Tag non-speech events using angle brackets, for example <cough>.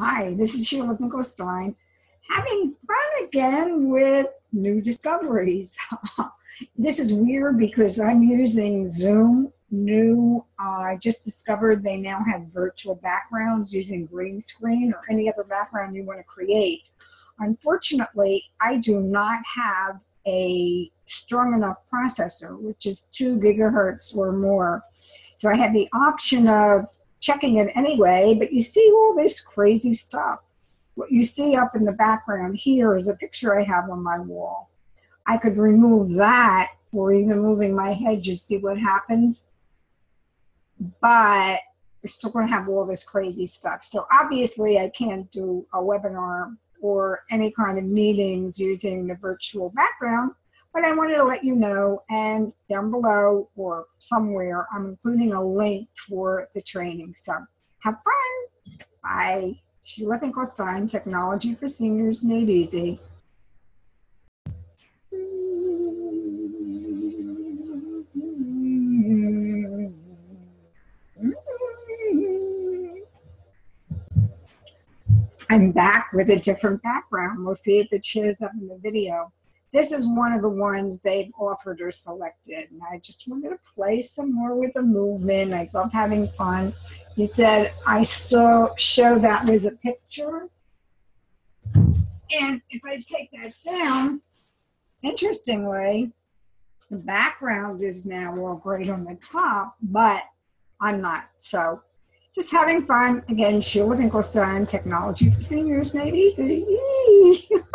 Hi, this is Sheila Finkelstein, having fun again with new discoveries. <laughs> this is weird because I'm using Zoom. New, uh, I just discovered they now have virtual backgrounds using green screen or any other background you want to create. Unfortunately, I do not have a strong enough processor, which is two gigahertz or more. So I had the option of checking it anyway, but you see all this crazy stuff. What you see up in the background here is a picture I have on my wall. I could remove that or even moving my head, you see what happens. But we're still going to have all this crazy stuff. So obviously I can't do a webinar or any kind of meetings using the virtual background but I wanted to let you know, and down below or somewhere, I'm including a link for the training. So have fun. Bye. Sheila Finkelstein, Technology for Seniors Made Easy. I'm back with a different background. We'll see if it shows up in the video this is one of the ones they've offered or selected. And I just wanted to play some more with the movement. I love having fun. He said, I saw show that was a picture. And if I take that down, interestingly, the background is now all great on the top, but I'm not. So just having fun. Again, Sheila Finkelstein, Technology for Seniors Easy. <laughs>